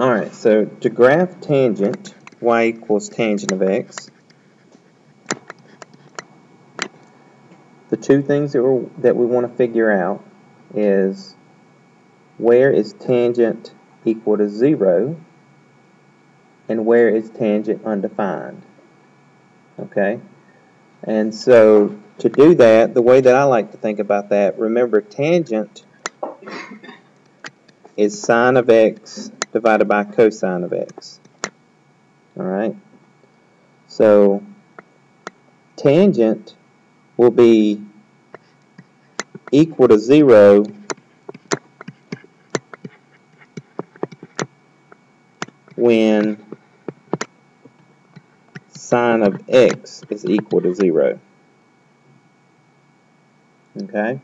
Alright, so to graph tangent, y equals tangent of x, the two things that, we that we want to figure out is where is tangent equal to 0 and where is tangent undefined. Okay? And so to do that, the way that I like to think about that, remember tangent is sine of x divided by cosine of x. Alright? So tangent will be equal to 0 when sine of x is equal to 0. Okay?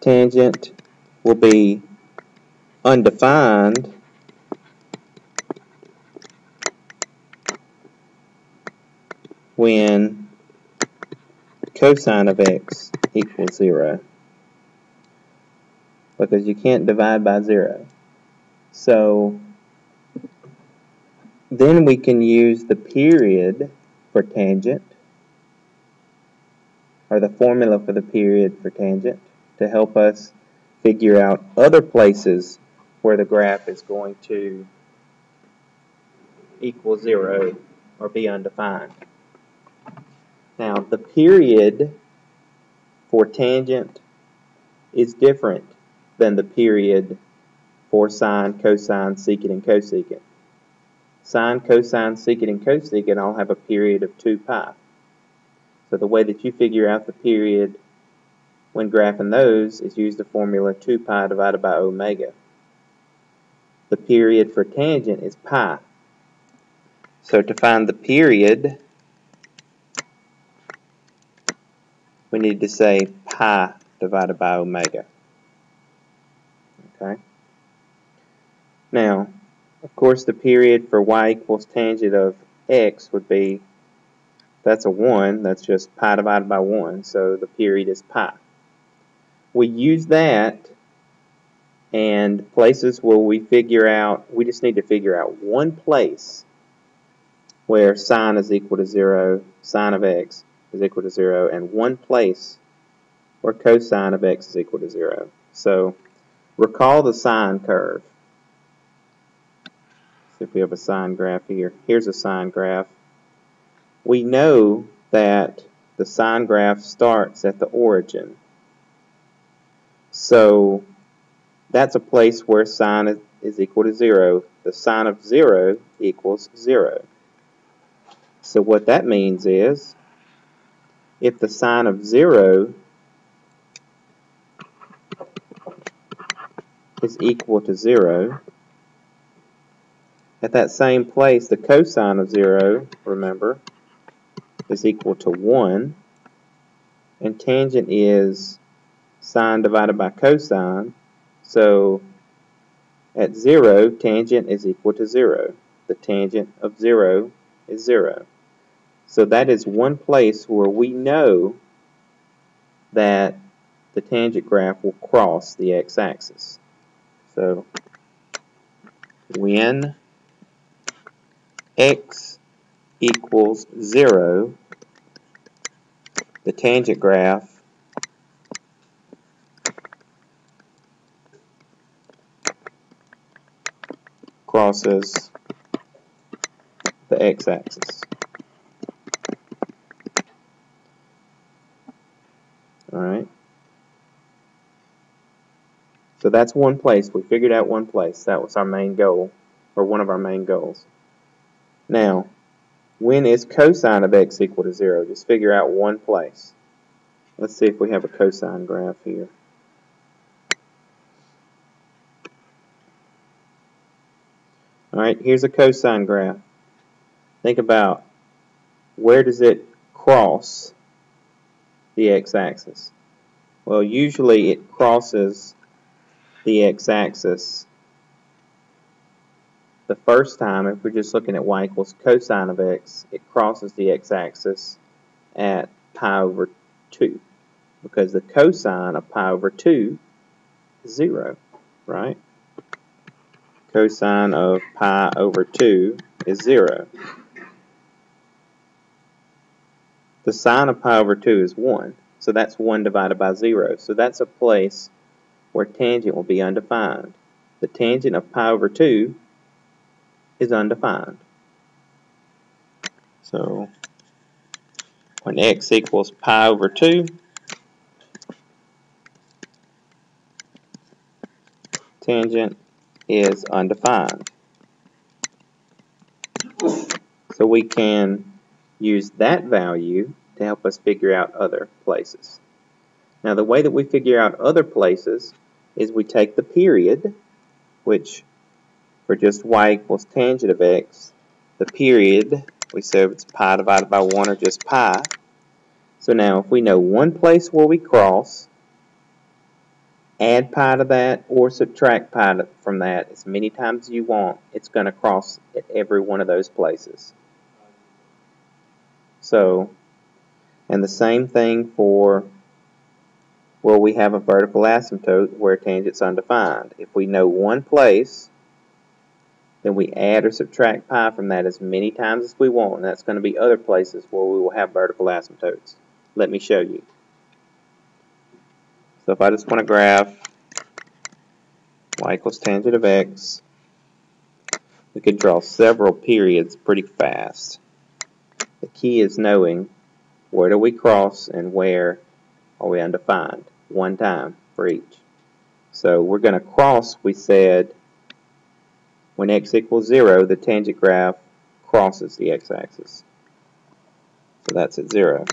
Tangent will be undefined when cosine of x equals 0 because you can't divide by 0. So then we can use the period for tangent or the formula for the period for tangent to help us figure out other places where the graph is going to equal 0 or be undefined. Now, the period for tangent is different than the period for sine, cosine, secant, and cosecant. Sine, cosine, secant, and cosecant all have a period of 2 pi. So the way that you figure out the period when graphing those is use the formula 2 pi divided by omega. The period for tangent is pi. So to find the period, we need to say pi divided by omega. Okay. Now, of course, the period for y equals tangent of x would be, that's a 1, that's just pi divided by 1, so the period is pi we use that and places where we figure out, we just need to figure out one place where sine is equal to 0, sine of x is equal to 0, and one place where cosine of x is equal to 0. So recall the sine curve. See if we have a sine graph here. Here's a sine graph. We know that the sine graph starts at the origin. So that's a place where sine is equal to 0. The sine of 0 equals 0. So what that means is if the sine of 0 is equal to 0, at that same place the cosine of 0, remember, is equal to 1, and tangent is sine divided by cosine. So at 0, tangent is equal to 0. The tangent of 0 is 0. So that is one place where we know that the tangent graph will cross the x-axis. So when x equals 0, the tangent graph crosses the x-axis. Alright. So that's one place. We figured out one place. That was our main goal, or one of our main goals. Now, when is cosine of x equal to 0? Just figure out one place. Let's see if we have a cosine graph here. Alright, here's a cosine graph. Think about where does it cross the x-axis? Well, usually it crosses the x-axis the first time, if we're just looking at y equals cosine of x, it crosses the x-axis at pi over 2 because the cosine of pi over 2 is 0, right? Cosine of pi over 2 is 0. The sine of pi over 2 is 1, so that's 1 divided by 0. So that's a place where tangent will be undefined. The tangent of pi over 2 is undefined. So when x equals pi over 2, tangent is undefined. So we can use that value to help us figure out other places. Now the way that we figure out other places is we take the period, which for just y equals tangent of x, the period, we said it's pi divided by 1 or just pi. So now if we know one place where we cross, add pi to that or subtract pi from that as many times as you want, it's going to cross at every one of those places. So, and the same thing for where we have a vertical asymptote where tangent's undefined. If we know one place, then we add or subtract pi from that as many times as we want, and that's going to be other places where we will have vertical asymptotes. Let me show you. So if I just want to graph y equals tangent of x, we can draw several periods pretty fast. The key is knowing where do we cross and where are we undefined, one time for each. So we're going to cross, we said, when x equals 0, the tangent graph crosses the x-axis. So that's at 0.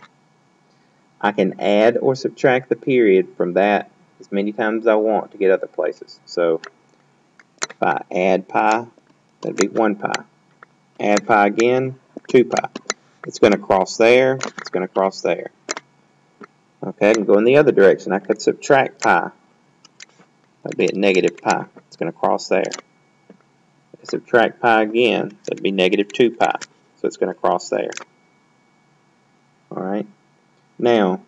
I can add or subtract the period from that as many times as I want to get other places. So if I add pi, that'd be 1 pi. Add pi again, 2 pi. It's going to cross there, it's going to cross there. Okay, I can go in the other direction. I could subtract pi. That'd be at negative pi. It's going to cross there. I subtract pi again. That'd be negative 2 pi. So it's going to cross there. Now,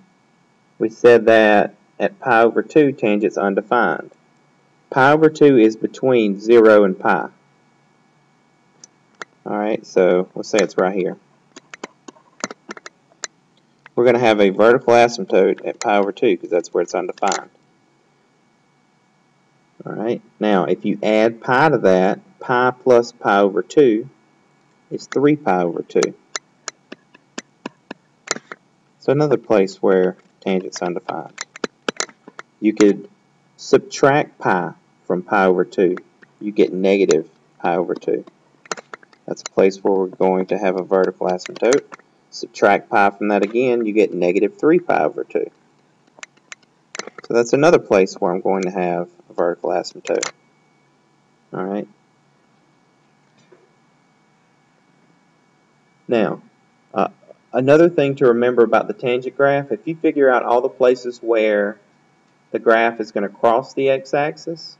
we said that at pi over 2, tangent's undefined. Pi over 2 is between 0 and pi. Alright, so let's say it's right here. We're going to have a vertical asymptote at pi over 2 because that's where it's undefined. Alright, now if you add pi to that, pi plus pi over 2 is 3 pi over 2. So another place where tangent's undefined. You could subtract pi from pi over 2. You get negative pi over 2. That's a place where we're going to have a vertical asymptote. Subtract pi from that again, you get negative 3 pi over 2. So that's another place where I'm going to have a vertical asymptote. Alright. Now, Another thing to remember about the tangent graph, if you figure out all the places where the graph is going to cross the x-axis,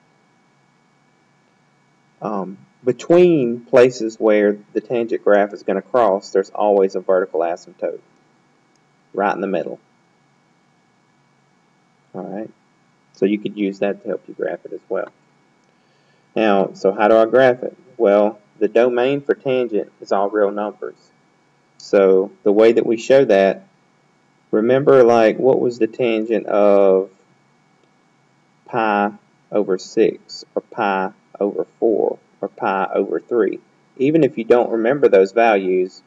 um, between places where the tangent graph is going to cross, there's always a vertical asymptote right in the middle. Alright, so you could use that to help you graph it as well. Now, so how do I graph it? Well, the domain for tangent is all real numbers. So the way that we show that, remember like what was the tangent of pi over 6 or pi over 4 or pi over 3. Even if you don't remember those values,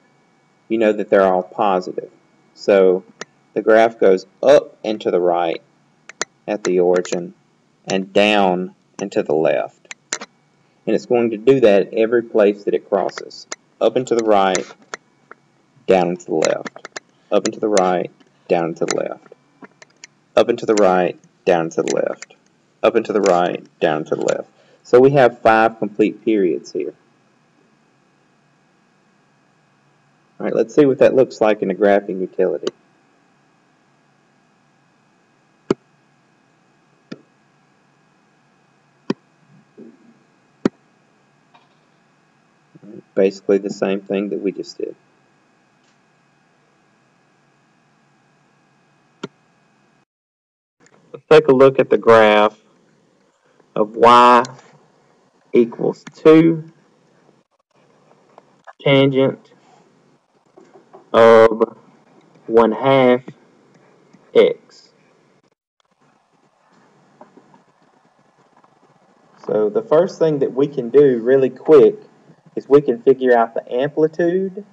you know that they're all positive. So the graph goes up and to the right at the origin and down and to the left. And it's going to do that every place that it crosses. Up and to the right, down to the left, up and to the right, down to the left, up and to the right, down to the left, up and to the right, down to the left. So we have five complete periods here. Alright, let's see what that looks like in a graphing utility. Basically the same thing that we just did. Take a look at the graph of y equals 2 tangent of 1 half x. So the first thing that we can do really quick is we can figure out the amplitude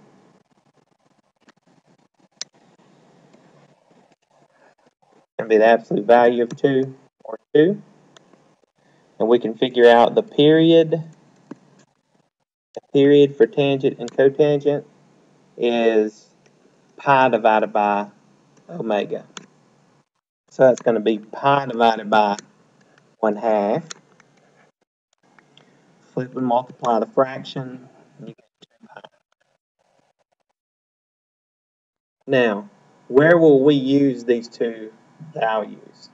be the absolute value of 2 or 2. And we can figure out the period. The period for tangent and cotangent is pi divided by omega. So that's going to be pi divided by 1 half. Flip and multiply the fraction. Now, where will we use these two values?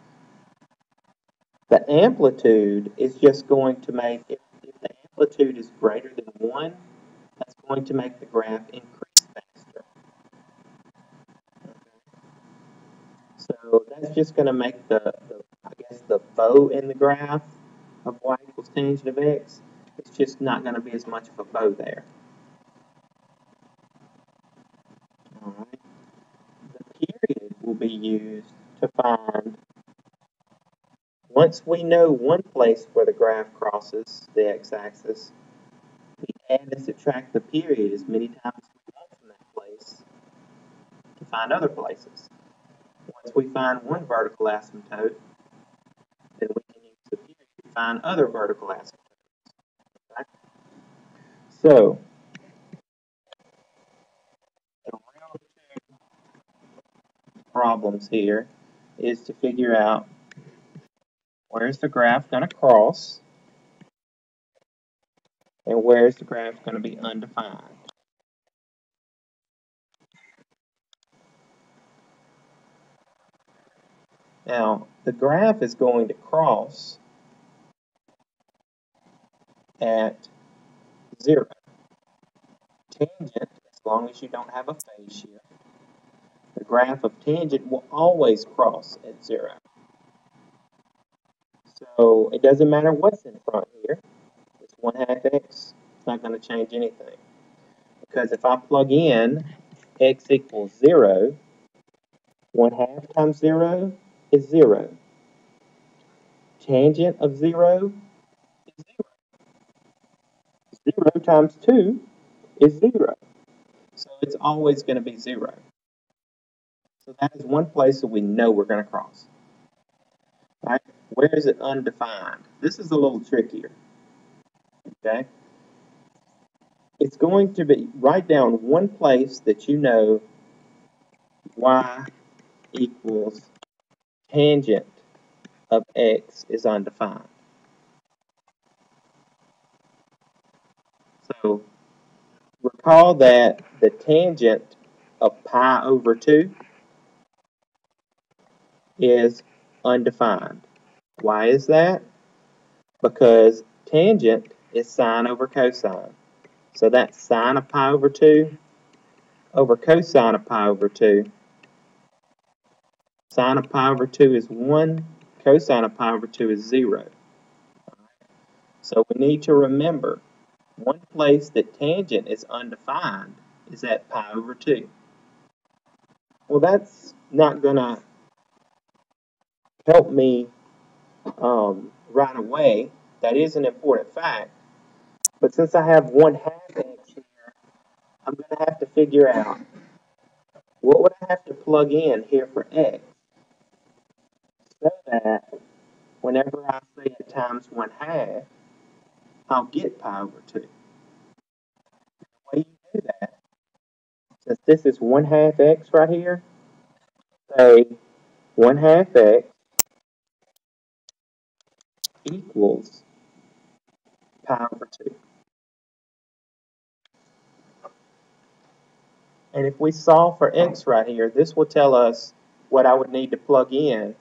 The amplitude is just going to make, if, if the amplitude is greater than 1, that's going to make the graph increase faster. So that's just going to make the, the, I guess, the bow in the graph of y equals tangent of x, it's just not going to be as much of a bow there. Alright. The period will be used to find, once we know one place where the graph crosses the x-axis, we add and subtract the period as many times as we want from that place to find other places. Once we find one vertical asymptote, then we can use the period to find other vertical asymptotes. Okay? So, problems here is to figure out where's the graph going to cross and where's the graph going to be undefined. Now, the graph is going to cross at zero. Tangent, as long as you don't have a phase shift, the graph of tangent will always cross at zero. So it doesn't matter what's in front here. It's 1 half x. It's not going to change anything. Because if I plug in x equals 0, 1 half times 0 is 0. Tangent of 0 is 0. 0 times 2 is 0. So it's always going to be 0. So that is one place that we know we're going to cross. Right? Where is it undefined? This is a little trickier. Okay? It's going to be, write down one place that you know y equals tangent of x is undefined. So recall that the tangent of pi over 2 is undefined. Why is that? Because tangent is sine over cosine. So that's sine of pi over 2 over cosine of pi over 2. Sine of pi over 2 is 1, cosine of pi over 2 is 0. So we need to remember, one place that tangent is undefined is at pi over 2. Well, that's not going to help me um, right away. That is an important fact. But since I have 1 half x here, I'm going to have to figure out what would I have to plug in here for x so that whenever I say it times 1 half, I'll get pi over 2. The way you do that, since this is 1 half x right here, say 1 half x equals pi over 2. And if we solve for x right here, this will tell us what I would need to plug in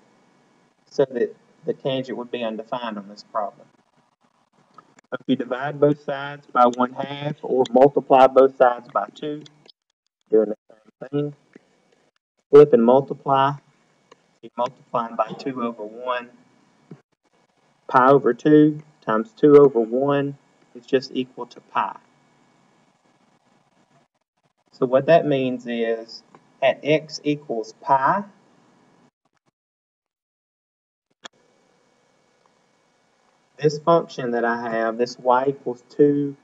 so that the tangent would be undefined on this problem. If you divide both sides by 1 half or multiply both sides by 2, doing the same thing, flip and multiply, you're multiplying by 2 over 1, pi over 2 times 2 over 1 is just equal to pi. So what that means is at x equals pi, this function that I have, this y equals 2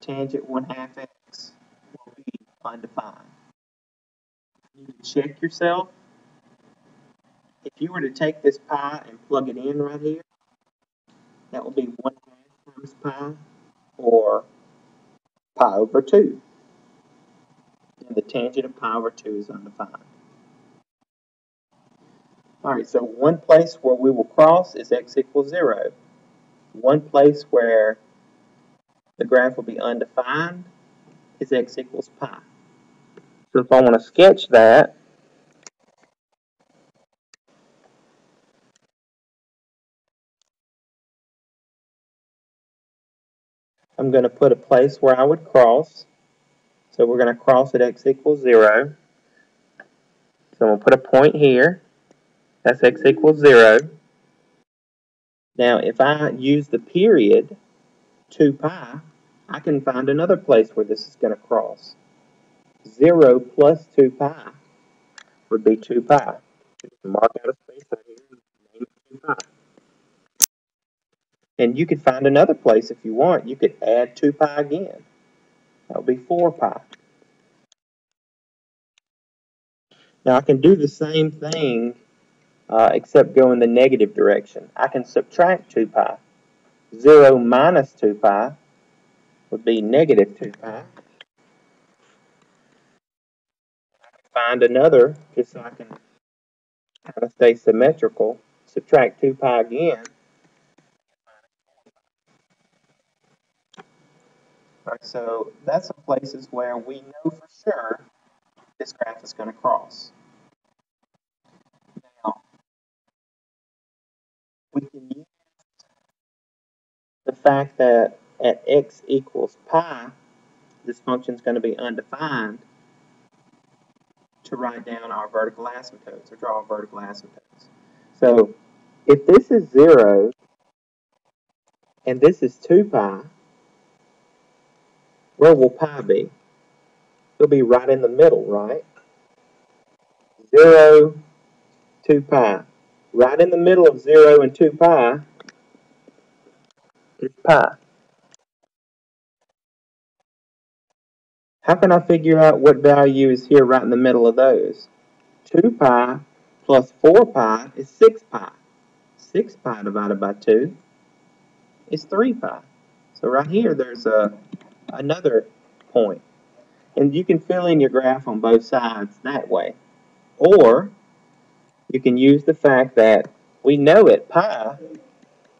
tangent 1 half x, will be undefined. You can check yourself. If you were to take this pi and plug it in right here, that will be 1 half times pi, or pi over 2. And the tangent of pi over 2 is undefined. Alright, so one place where we will cross is x equals 0. One place where the graph will be undefined is x equals pi. So if I want to sketch that, I'm going to put a place where I would cross. So we're going to cross at x equals 0. So I'm going to put a point here. That's x equals 0. Now, if I use the period 2 pi, I can find another place where this is going to cross. 0 plus 2 pi would be 2 pi. Mark out a space right here name 2 pi. And you could find another place if you want. You could add 2 pi again. That would be 4 pi. Now I can do the same thing uh, except go in the negative direction. I can subtract 2 pi. 0 minus 2 pi would be negative 2 pi. Find another, just so I can kind of stay symmetrical. Subtract 2 pi again. Right, so that's some places where we know for sure this graph is going to cross. Now, we can use the fact that at x equals pi, this function is going to be undefined to write down our vertical asymptotes or draw our vertical asymptotes. So if this is 0 and this is 2 pi, where will pi be? It'll be right in the middle, right? 0, 2 pi right in the middle of 0 and 2 pi is pi. How can I figure out what value is here right in the middle of those? 2 pi plus 4 pi is 6 pi. 6 pi divided by 2 is 3 pi. So right here there's a another point. And you can fill in your graph on both sides that way. Or you can use the fact that we know at pi,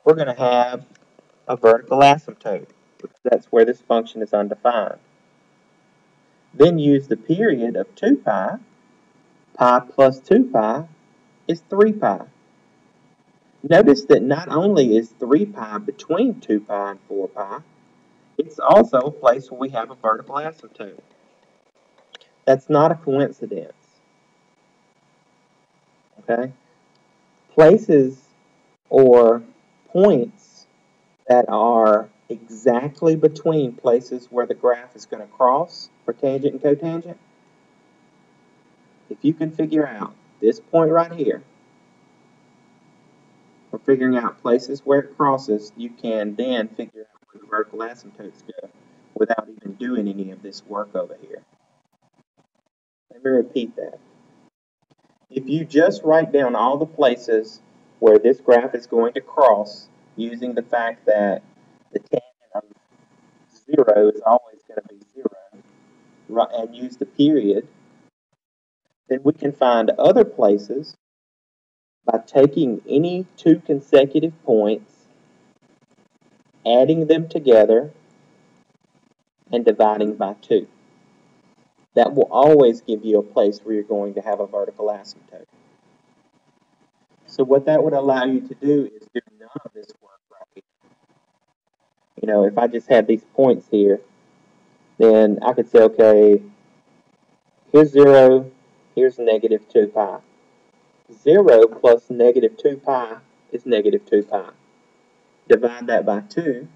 we're going to have a vertical asymptote. Because that's where this function is undefined. Then use the period of 2 pi. Pi plus 2 pi is 3 pi. Notice that not only is 3 pi between 2 pi and 4 pi, it's also a place where we have a vertical asymptote. That's not a coincidence okay? Places or points that are exactly between places where the graph is going to cross for tangent and cotangent, if you can figure out this point right here, for figuring out places where it crosses, you can then figure out the vertical asymptotes go without even doing any of this work over here. Let me repeat that. If you just write down all the places where this graph is going to cross using the fact that the tangent of 0 is always going to be 0 and use the period, then we can find other places by taking any two consecutive points, adding them together, and dividing by 2 that will always give you a place where you're going to have a vertical asymptote. So what that would allow you to do is do none of this work right here. You know, if I just had these points here, then I could say, okay, here's 0, here's negative 2 pi. 0 plus negative 2 pi is negative 2 pi. Divide that by 2,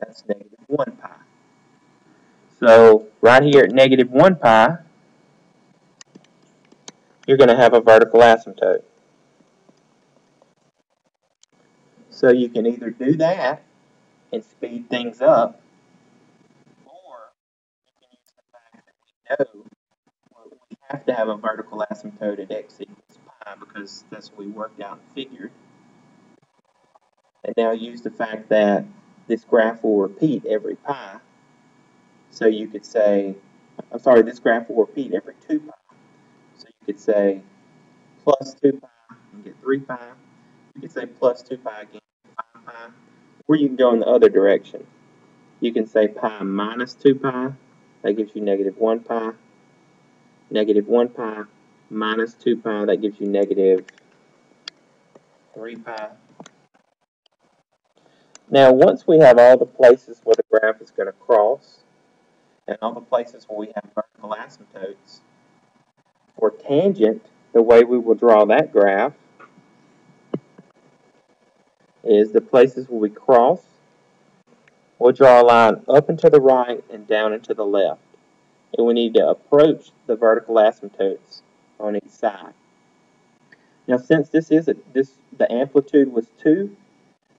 that's negative 1 pi. So right here at negative 1 pi, you're going to have a vertical asymptote. So you can either do that and speed things up, or you can use the fact that we know we have to have a vertical asymptote at x equals pi because that's what we worked out and figured. And now use the fact that this graph will repeat every pi. So you could say, I'm sorry, this graph will repeat every 2 pi. So you could say plus 2 pi and get 3 pi. You could say plus 2 pi again, 5 pi. Or you can go in the other direction. You can say pi minus 2 pi. That gives you negative 1 pi. Negative 1 pi minus 2 pi. That gives you negative 3 pi. Now, once we have all the places where the graph is going to cross, and all the places where we have vertical asymptotes, for tangent, the way we will draw that graph is the places where we cross, we'll draw a line up and to the right and down and to the left. And we need to approach the vertical asymptotes on each side. Now, since this is a, this the amplitude was 2,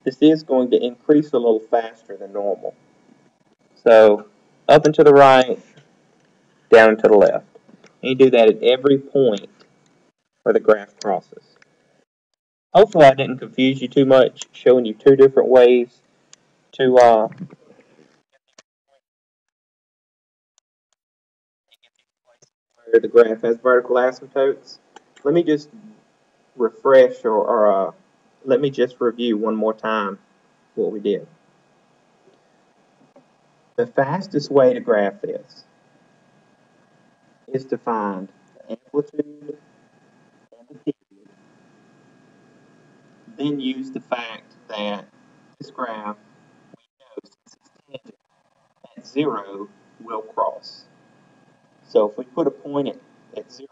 this is going to increase a little faster than normal. So up and to the right, down and to the left. And you do that at every point where the graph crosses. Hopefully I didn't confuse you too much, showing you two different ways to uh, where the graph has vertical asymptotes. Let me just refresh or, or uh, let me just review one more time what we did. The fastest way to graph this is to find the amplitude and the period, then use the fact that this graph, we know since it's tangent, at zero will cross. So if we put a point at, at zero,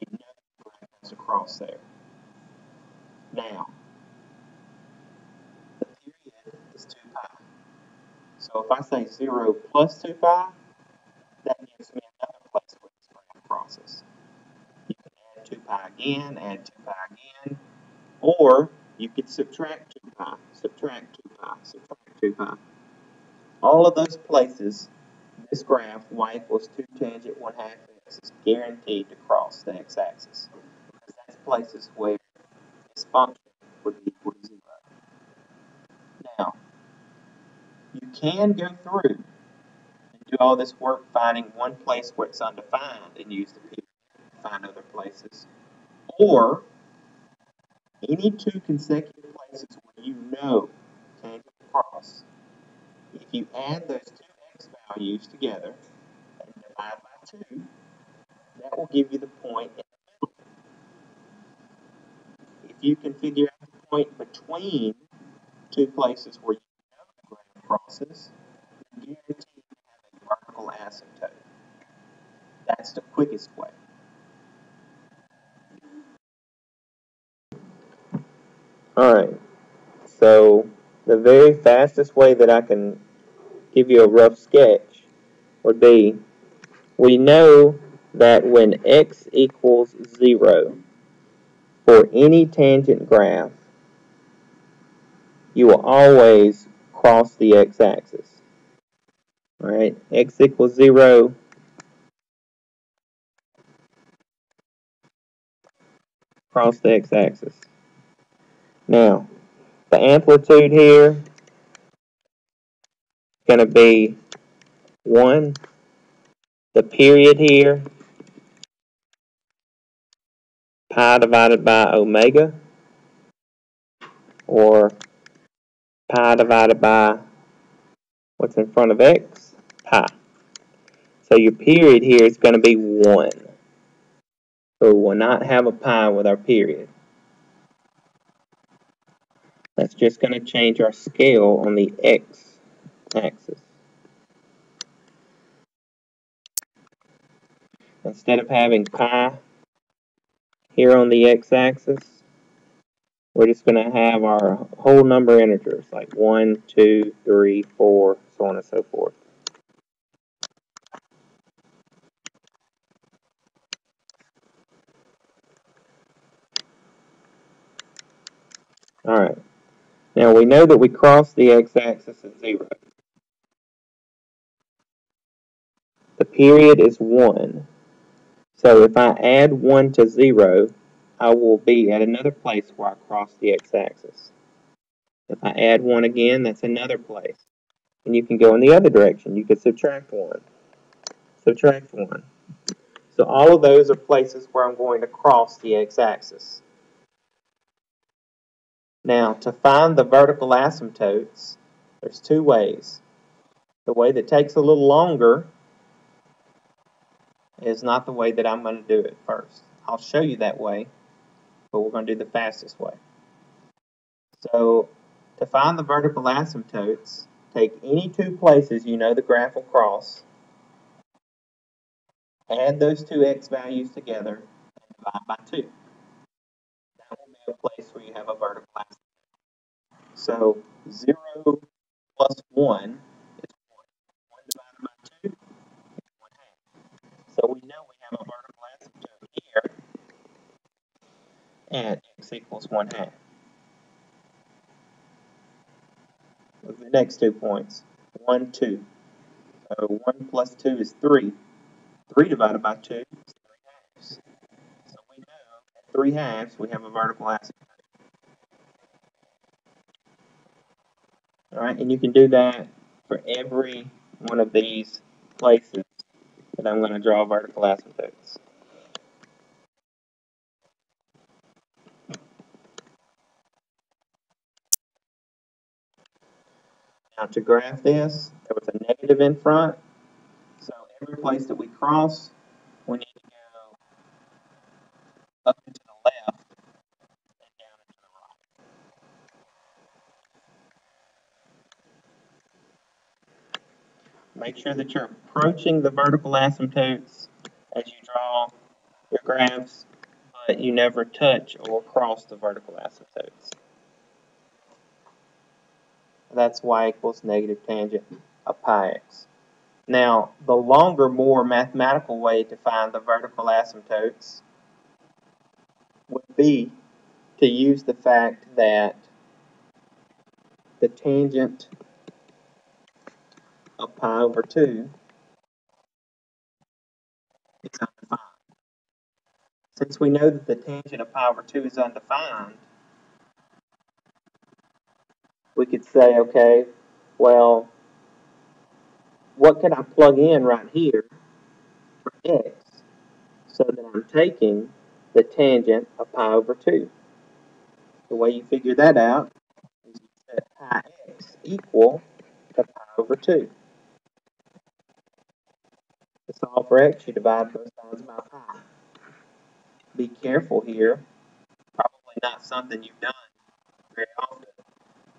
we know the graph has a cross there. Now, the period is 2 pi. So if I say 0 plus 2 pi, that gives me another place where this graph crosses. You can add 2 pi again, add 2 pi again, or you could subtract 2 pi, subtract 2 pi, subtract 2 pi. All of those places, this graph, y equals 2 tangent 1 half x, is guaranteed to cross the x-axis. Because that's places where function would be equal to zero. Now, you can go through and do all this work finding one place where it's undefined and use the period to find other places. Or any two consecutive places where you know tangent across. if you add those two x values together and divide by 2, that will give you the point in you can figure out the point between two places where you know the graph crosses, you guarantee to have a vertical asymptote. That's the quickest way. Alright, so the very fastest way that I can give you a rough sketch would be, we know that when x equals 0, for any tangent graph, you will always cross the x-axis. Alright, x equals 0. Cross the x-axis. Now, the amplitude here is going to be 1. The period here pi divided by omega or pi divided by what's in front of x, pi. So your period here is going to be 1. So we will not have a pi with our period. That's just going to change our scale on the x axis. Instead of having pi here on the x-axis, we're just going to have our whole number integers, like 1, 2, 3, 4, so on and so forth. All right. Now we know that we cross the x-axis at 0. The period is 1. So if I add 1 to 0, I will be at another place where I cross the x-axis. If I add 1 again, that's another place. And you can go in the other direction. You can subtract 1. Subtract 1. So all of those are places where I'm going to cross the x-axis. Now, to find the vertical asymptotes, there's two ways. The way that takes a little longer is not the way that I'm going to do it first. I'll show you that way, but we're going to do the fastest way. So, to find the vertical asymptotes, take any two places you know the graph will cross, add those two x values together, and divide by 2. That will be a place where you have a vertical asymptote. So 0 plus 1 is 1. 1 divided by 2 is 1 So we know we have a vertical asymptote here at x equals 1 half. The next two points. 1, 2. So 1 plus 2 is 3. 3 divided by 2 is 3 halves. So we know at 3 halves we have a vertical asymptote. All right, and you can do that for every one of these places that I'm going to draw vertical asymptotes. Now to graph this, there was a negative in front, so every place that we cross, we need to go up and to the left Make sure that you're approaching the vertical asymptotes as you draw your graphs, but you never touch or cross the vertical asymptotes. That's y equals negative tangent of pi x. Now, the longer, more mathematical way to find the vertical asymptotes would be to use the fact that the tangent of pi over 2 is undefined. Since we know that the tangent of pi over 2 is undefined, we could say, okay, well, what can I plug in right here for x so that I'm taking the tangent of pi over 2? The way you figure that out is you set pi x equal to pi over 2 solve for x, you divide both sides by pi. Be careful here. Probably not something you've done very often.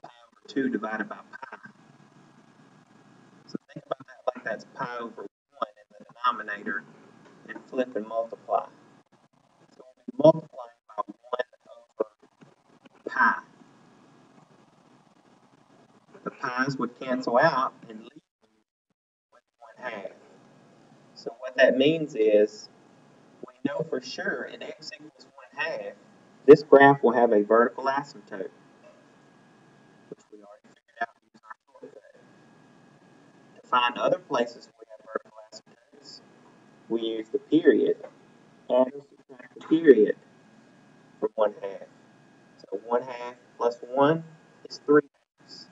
Pi over 2 divided by pi. So think about that like that's pi over 1 in the denominator and flip and multiply. So we'll be multiplying by 1 over pi. The pi's would cancel out and leave with 1 half. What that means is we know for sure at x equals 1 half, this graph will have a vertical asymptote, which we already figured out using our. To find other places where we have vertical asymptotes, we use the period and subtract the period from 1 half. So 1 half plus 1 is 3 halves.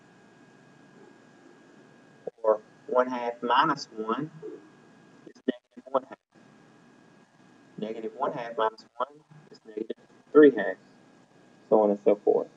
Or 1 half minus 1 1 half. Negative 1 half minus 1 is negative 3 halves, so on and so forth.